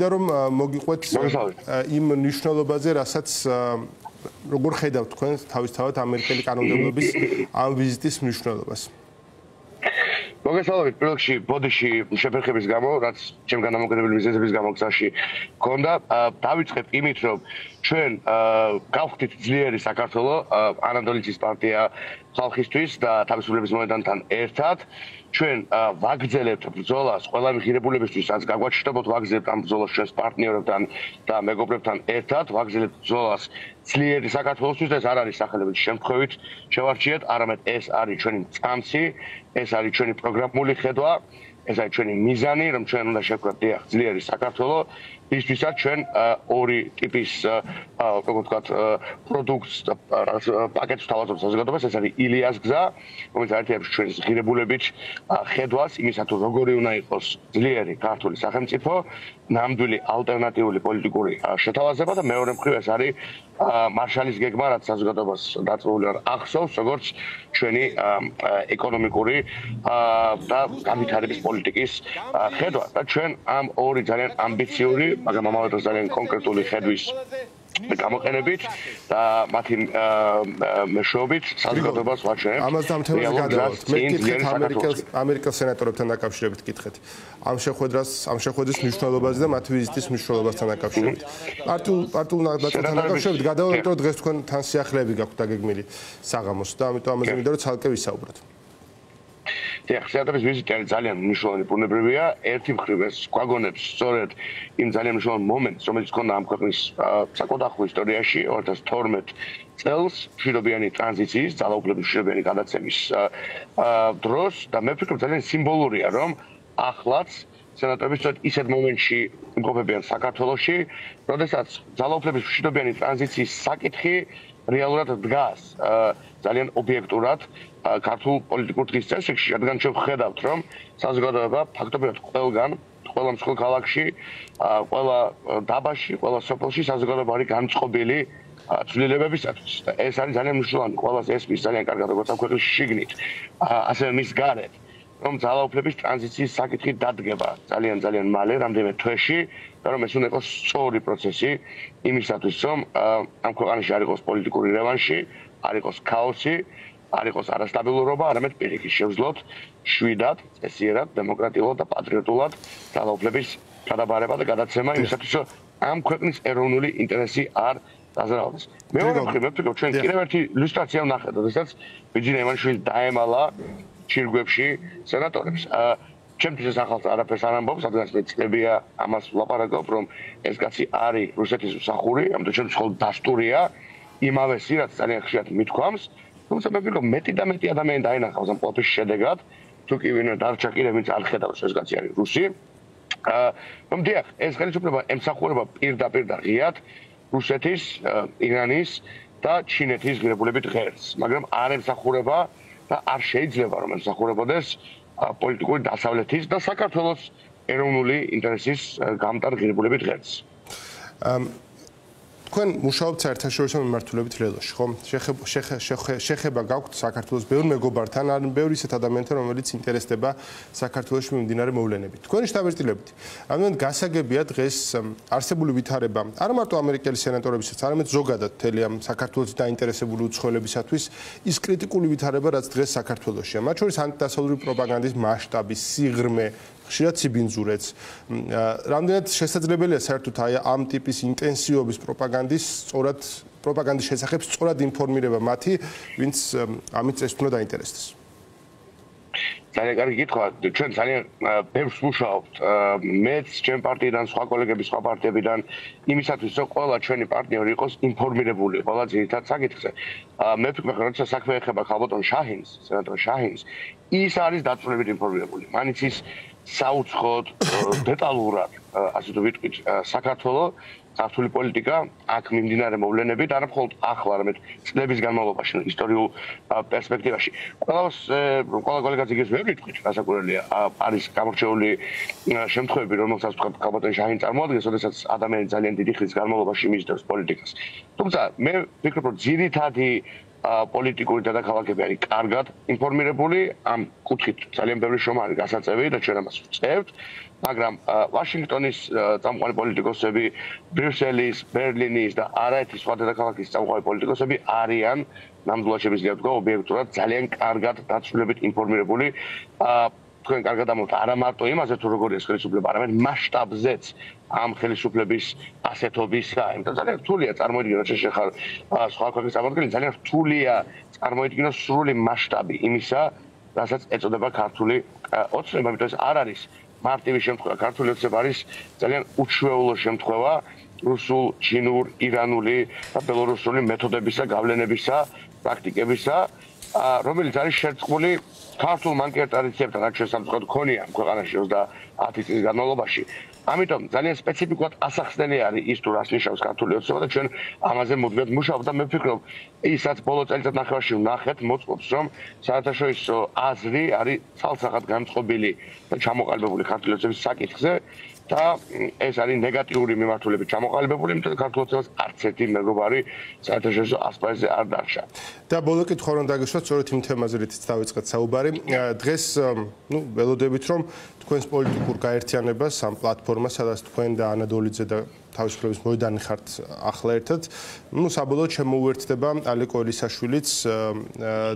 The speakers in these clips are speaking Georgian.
მინდა რომ მოგიყვეთ იმ ნიშნულობაზე, რასაც როგორ ხედავთ თქვენ თავისთავად ამერიკელი კანონმდებლობის ამ ვიზიტის მნიშვნელობას? მოგესალმებით პირველში ბოდიში შეფერხების გამო რაც ჩემ განამოკიდებელი მიზეზების გამო გზაში გქონდა. დავიწყებ იმით რომ ჩვენ გავხდით ძლიერი საქართველოს ანადოლიცის პარტია ხალხისთვის და თავისუფლების მოედანთან ერთად ჩვენ ვაგრძელებთ ბრძოლას ყველა მიღირებულებისთვის რაც გაგვაჩნდებათ ვაგრძელებთ ამ ბრძოლას ჩვენს პარტნიორებთან და მეგობრებთან ერთად ვაგრძელებთ ბრძოლას ძლიერი საქართველოსთვის და ეს არ არის სახელმწიფო შემთხვევით. შევარჩიეთ არამედ ეს არის ჩვენი წამსი ეს არის ჩვენი პროგრამული ხედვა ეს არის ჩვენი მიზანი რომ ჩვენ უნდა შევქრათ დიახ ძლიერი საქართველოს ისთვისაც ჩვენ ორი ტიპის როგორ ვთქვათ პროდუქტს პაკეტს თავაზობს საზოგადოებას. ეს არის ილიას გზა რომელიც აერთებს ჩვენს ღირებულებით ხედვას იმისა თუ როგორი უნდა იყოს ძლიერი ქართული სახელმწიფო ნამდვილი ალტერნატიული პოლიტიკური შეთავაზება და მეორე მხრივ ეს არის მარშალის გეგმა რაც საზოგადოებას დაწეული არ ახსოვს როგორც ჩვენი ეკონომიკური და განვითარების პოლიტიკის ხედვა. და ჩვენ ამ ორი ძალიან ამბიციური მაგრამ ამავე დროს ძალიან კონკრეტული ხედვის გამოყენებით და მათი მეშვეობით საზოგადოებას ვაჩვენებ. ამას დამთავრდა გადავალთ. მე კითხეთ ამერიკელ ამერიკელ სენატორებთან დაკავშირებით კითხეთ. ამ შეხვედრას, ამ შეხვედრის მნიშვნელობაზე და მათი ვიზიტის მნიშვნელობასთან დაკავშირებით. პარტულ პარტულ ნაკრებთან დაკავშირებით გადავალთ, რომ დღეს თქვენ თან სიახლეები გაქვთ დაგეგმილი საღამოს და ამიტომ ამაზე მინდა რომ ცალკე ვისაუბროთ. შეადების ვიზიტი არის ძალიან მნიშვნელოვანი პუნებრივია. ერთი მხრივ ეს გვაგონებს სწორედ იმ ძალიან მნიშვნელოვან მომენტს, რომელიც ქონდა ამ ქვეყნის საკუთარ ისტორიაში 2012 წელს, მშვიდობიანი ტრანზიციის, ძალაუფლების მშვიდობიანი გადაცემის დროს და მე ვფიქრობ ძალიან სიმბოლურია, რომ ახლაც სენატორები სწორედ ისეთ მომენტში იმყოფებიან საქართველოში, როდესაც ძალაუფლების მშვიდობიანი ტრანზიციის საკითხი რეალურად დგას ძალიან ობიექტურად ქართულ პოლიტიკურ დღის წესრიგში, რადგან ჩვენ ვხედავთ, რომ საზოგადოება ფაქტობრივად ყველგან, ყველა მსხვილ ქალაქში, ყველა დაბაში, ყველა სოფელში საზოგადოება არის განწყობილი ცვლილებებისათვის ეს არის ძალიან მნიშვნელოვანი, ყველას ესმის ძალიან კარგად როგორც ამ ქვეყნის შიგნით, ასევე მის გარეთ. რომ ძალაუფლების ტრანზიციის საკითხი დადგება ძალიან ძალიან მალე, რამდენიმე თვეში, და რომ ეს უნდა იყოს სწორი პროცესი იმისათვის, რომ ამ ქვეყანაში არ იყოს პოლიტიკური რევანში, არ იყოს ქაოსი, არ იყოს არასტაბილურობა, არამედ პირიქით შევძლოთ შვიდად, წესიერად, დემოკრატიულად და პატრიოტულად ძალაუფლების გადაბარება და გადაცემა იმისათვის, რომ ამ ქვეყნის ეროვნული ინტერესი არ მეორე მხრივ, მე ვფიქრობ, ჩვენ კიდევ ერთი ილუსტრაცია ვნახეთ, როდესაც ბიჯი ნეიმანშვილი დაემალა ჩირგვებში სენატორებს. აა ჩემთვის ეს ახალს არაფერს არ ამბობს, სადღაც მე წლებია ამას ვლაპარაკობ, რომ ეს კაცი არის რუსეთის მსახური, ამიტომ ჩვენ მხოლოდ დასტურია იმავე სირაც ძალიან ხშირად მithქვამს, თუმცა მე ვფიქრობ მეტი და მეტი ადამიანი დაინახავს ამ პლატოს შედეგად. თუ კი ვინმე დარჩა კიდე ვინც არ ხედავს ეს კაცი არის რუსი. აა რომ დიახ ეს ხელისუფლება ემსახურება პირდაპირ და ღიად რუსეთის ირანის და ჩინეთის ღირებულებით ღერს. მაგრამ არ ემსახურება და არ შეიძლება რომ ემსახურებოდეს პოლიტიკური დასავლეთის და საქართველოს ეროვნული ინტერესის გამტარ ღირებულებით ღერს. აა თქვენ მუშაობთ საერთაშორისო მიმართულებით ლელოში, ხო? შეხება გაქვთ საქართველოს ბევრ მეგობართან, ან ბევრ ისეთ ადამიანთან, რომელიც ინტერესდება საქართველოს მიმდინარე მოვლენებით. თქვენი შტაბ-ეტილებით. ამიტომ გასაგებია დღეს არსებული ვითარება, არა მარტო ამერიკელი სენატორებისაც, არამედ ზოგადად თელი ამ საქართველოს დაინტერესებული უცხოელებისათვის ის კრიტიკული ვითარება, რაც დღეს საქართველოსია. მათ შორის ანტიდასავლური პროპაგანდის მასშტაბი, სიღრმე, ხშირად ციბინძურეც. რამდენად შესაძლებელია საერთოდ აი ამ ტიპის ინტენსივობის პროპაგანდის სწორად პროპაგანდის შესახებ სწორად ინფორმირება მათი, ვინც ამით წესით უნდა დაინტერესდეს. ძალიან კარგი კითხვა. ჩვენ ძალიან ბევრს მუშაობთ. მეც ჩემ პარტიიდან, სხვა კოლეგები სხვა პარტიებიდან იმისათვის, რომ ყველა ჩვენი პარტნიორი იყოს ინფორმირებული ყველა ძირითად საკითხზე. მე ვფიქრობ, რომ საქმე ეხება ხალბატონ შაჰინს, სენატორ შაჰინს, ის არის დაწვრილებით ინფორმირებული. მანიც ის საუცხოდ დეტალურად ასე თუ ვიტყვით საქართველოს ქართული პოლიტიკა აქ მიმდინარე მოვლენებით არ მხოლოდ ახლა არამედ წლების განმავლობაში ისტორიულ პერსპექტივაში. ყველას ყველა კოლეგაც იგებს ვერ ვიტყვით გასაკურელია არის გამორჩეული შემთხვევები რომელსაც თქვა კაბატონ შაჰინ წარმოადგენს ოდესაც ადამიანი ძალიან დიდი ხნის განმავლობაში მისდევს პოლიტიკას. თუმცა მე ვფიქრობ რომ ძირითადი პოლიტიკური დედაქალაქები არის კარგად ინფორმირებული, ამ კუთხით ძალიან ბევრი შრომა არის გასაწევი და ჩვენ ამას ვწევთ, მაგრამ ვაშინგტონის წამყვანი პოლიტიკოსები, ბრიუსელის, ბერლინის და არაერთი სხვა დედაქალაქის წამყვანი პოლიტიკოსები არიან ნამდვილად შემიძლია ვთქვა ობიექტურად ძალიან კარგად დაცულებით ინფორმირებული თქვენ კარგად ამბობთ არა მარტო იმაზე თუ როგორია ხელისუფლება, არამედ მასშტაბზეც ამ ხელისუფლების ასეთობისა, იმიტომ ძალიან რთულია წარმოიდგინოთ ეს შეხარ სხვა ქვეყნის წარმომადგენელი ძალიან რთულია წარმოიდგინოს სრული მასშტაბი იმისა, რასაც ეწოდება ქართული ოცნება, იმიტომ ეს არ არის მარტივი შემთხვევა, ქართული ოცნება არის ძალიან უჩვეულო შემთხვევა რუსულ, ჩინურ, ირანული და ბელორუსული მეთოდებისა, გავლენებისა, პრაქტიკებისა, რომელიც არის შერწყმული ქართულ მანკერტარიცებთან რაც შესაძლოა ქონია ქვეყანაში 30 წლის განმავლობაში. ამიტომ ძალიან სპეციფიკურად ასახსნელი არის ის თუ რას ნიშნავს ქართული ოცნება და ჩვენ ამაზე მუდმივად მუშაობთ და მე ვფიქრობ ისაც ბოლო წელიწად ნახევარში ვნახეთ მოწყობს რომ საერთაშორისო აზრი არის ცალსახად განწყობილი და ჩამოყალიბებული ქართული ოცნების საკითხზე და ეს არის ნეგატიური მიმართულებით ჩამოყალიბებული, იმიტომ რომ ქართულოცებას არც ერთი მეგობარი საერთაშორისო ასპარეზზე არ დარჩა. და ბოლო კითხვა რომ დაგიშვათ, სწორედ იმ თემაზე რითიც დავიწყეთ საუბარი. დღეს, ну, ველოდებით რომ თქვენს პოლიტიკურ გაერთიანებას ამ პლატფორმას, სადაც თქვენ და ანადოლიძე და თავისუფლების მოედანი ხართ ახლა ერთად. ну, საბოლოოდ შემოუერთდება ალეკო ელისაშვილიც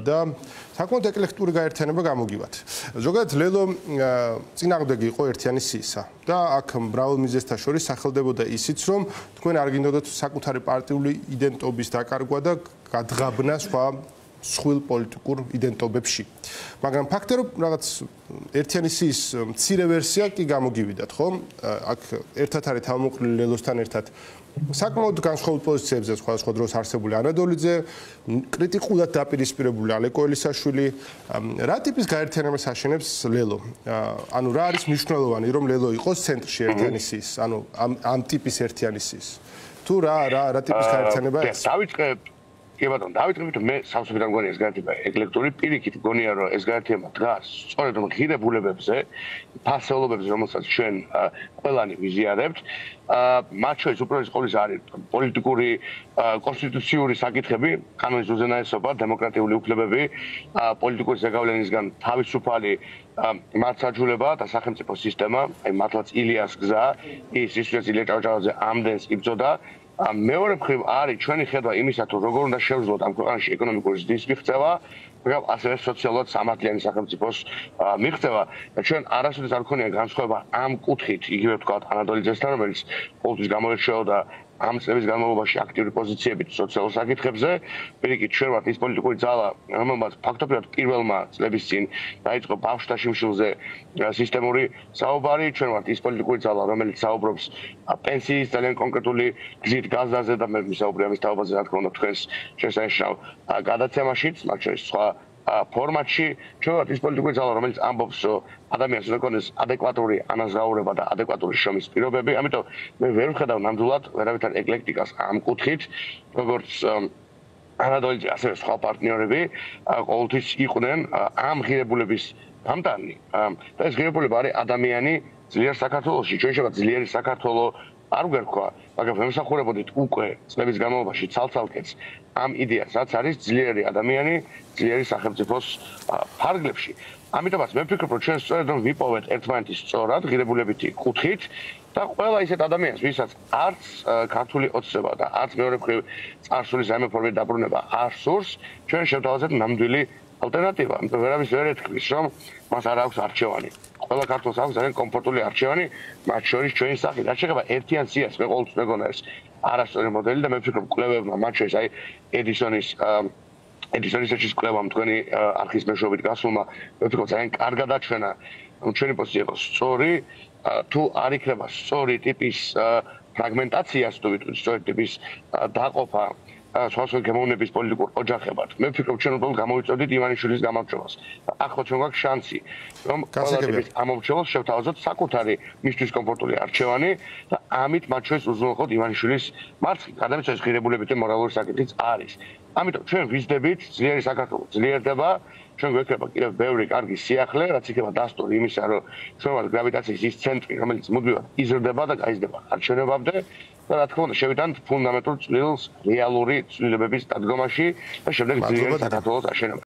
და საკმაოდ ეკლექტური გაერთიანება გამოგივათ. ზოგადად ლელო წინააღმდეგი იყო ერთიანი სისა და აქ მრავალ მიზეზთა შორის სახელდებოდა ისიც, რომ თქვენ არ გინდოდათ საკუთარი პარტიული იდენტობის დაკარგვა და გადღაბნა სხვა სხვილ პოლიტიკურ იდენტობებში. მაგრამ ფაქტია რომ რაღაც ერთიანი სიის მცირე ვერსია კი გამოგივიდათ, ხო? აქ ერთად არის თავმოყრილი ლელოსთან ერთად საკმაოდ განსხვავებულ პოზიციებზე სხვადასხვა დროს არსებული ანადოლიძე, კრიტიკულად დაპირისპირებული ალეკო ელისაშვილი, რა ტიპის გაერთიანებას აშენებს ლელო? ანუ რა არის მნიშვნელოვანი რომ ლელო იყოს ცენტრში ერთიანი სიის, ანუ ამ ამ ტიპის ერთიანი სიის? თუ რა რა რა ტიპის გაერთიანებაა ეს? დავიწყებ კი ბატონო, დავიწყებით მე სამსუბიდან მგონია ეს გაერთიანება ეკლექტური პირიქით მგონია რომ ეს გაერთიანება დგას სწორედ ღირებულებებზე, ფასეულობებზე, რომელსაც ჩვენ ყველანი ვიზიარებთ. აა მათ შორის უბრალოდ ყოვლის არის პოლიტიკური, კონსტიტუციური საკითხები, კანონის უზენაესობა, დემოკრატიული უფლებები, პოლიტიკური ზეგავლენისგან თავისუფალი მართლმსაჯულება და სახელმწიფო სისტემა, აი მართლაც ილიას გზა, ის ის ის ილია ჭავჭავაძე ამდენს იბძოდა მეორე მხრივ არის ჩვენი ხედვა იმისა თუ როგორ უნდა შევძლოთ ამ ქვეყანაში ეკონომიკური ზრდის მიღწევა და ასევე სოციალურად სამართლიანი სახელმწიფოს მიღწევა. და ჩვენ არასოდეს არ ქონია განსხვავება ამ კუთხით იგივე თქვა ანადოლიძესთან რომელიც ყოველთვის გამოირჩეოდა ამ წლების განმავლობაში აქტიური პოზიციებით სოციალურ საკითხებზე, პირიქით ჩვენ ვართ ის პოლიტიკური ძალა, რომელმაც ფაქტობრივად პირველმა წლების წინ დაიწყო ბავშვთა შიმშილზე სისტემური საუბარი, ჩვენ ვართ ის პოლიტიკური ძალა, რომელიც საუბრობს პენსიის ძალიან კონკრეტული გზით გაზაზე და მე ვისაუბრე ამის თაობაზე, რა თქმა უნდა, თქვენს შესანიშნავ გადაცემაშიც, მათ შორის სხვა ფორმატში ჩვენ ის პოლიტიკური ძალა რომელიც ამბობს ადამიანს უნდა ქონდეს ადეკვატური ანაზღაურება და ადეკვატური შრომის პირობები. ამიტომ მე ვერ ვხედავ ნამდვილად ვერავითარ ეკლექტიკას ამ კუთხით როგორც ანადოლიძე ასევე სხვა პარტნიორები ყოველთვის იყვნენ ამ ღირებულების გამტანი და ეს ღირებულება არის ადამიანი ძლიერ საქართველოსში. ჩვენ შეიძლება ძლიერი საქართველოს არ გვერქვა, მაგრამ ვემსახურებოდით უკვე წლების განმავლობაში ცალ-ცალკეც ამ იდეას, რაც არის ძლიერი ადამიანი, ძლიერი სახელმწიფოს ფარგლებში. ამიტომაც მე ვფიქრობ, ჩვენ სწორედ რომ ვიპოვეთ ერთმანეთის სწორად ღირებულებითი კუთხით და ყველა ისეთ ადამიანს, ვისაც არც ქართული ოცნება და არც მეორე მხრივ წარსული სამეფოები დაბრუნება არ სურს, ჩვენ შევთავაზეთ ნამდვილი ალტერნატივა. ამიტომ ვერავის ვერ ეთქვის, რომ მას არ აქვს არჩევანი. ყველა ქართულს აქვს ძალიან კომფორტული არჩევანი, მათ შორის ჩვენი სახე. რა შეიძლება ერთიან სიას მე ყოველთვის მეგონა ეს არასწორი მოდელი და მე ვფიქრობ კვლევებმა მათ შორის აი ედისონის ედისონის ეჩის კვლევამ თქვენი არქის მეშვეობით გასულმა მე ვფიქრობ ძალიან კარგად აჩვენა ჩვენი პოზიცია იყო სწორი თუ არ იქნება სწორი ტიპის ფრაგმენტაციას თუ ვიტყვით სწორი ტიპის დაყოფა სხვადასხვა გემოვნების პოლიტიკურ ოჯახებად. მე ვფიქრობ, ჩვენ უბრალოდ გამოვიწოდით ივანიშვილის გამარჯვებას. ახლა ჩვენ გვაქვს შანსი, რომ პოლიტიკის ამომრჩევლს შევთავაზოთ საკუთარი მისთვის კომფორტული არჩევანი და ამით მათ შორის უზრუნველყოთ ივანიშვილის მარცხი. გადამეცეს ღირებულებითი მორალური საკითხიც არის. ამიტომ ჩვენ ვიზდებით ძლიერი საქართველოს ძლიერდება ჩვენ გვექნება კიდევ ბევრი კარგი სიახლე, რაც იქნება დასტური იმისა, რომ ჩვენ ვართ გრავიტაციის ის ცენტრი, რომელიც მუდმივად იზრდება და გაიზრდება არჩევნებამდე და რა თქმა უნდა შევიდან ფუნდამენტურ წვლილს რეალური ცვლილებების დადგომაში და შემდეგ ძლიერი საქართველოს აშენება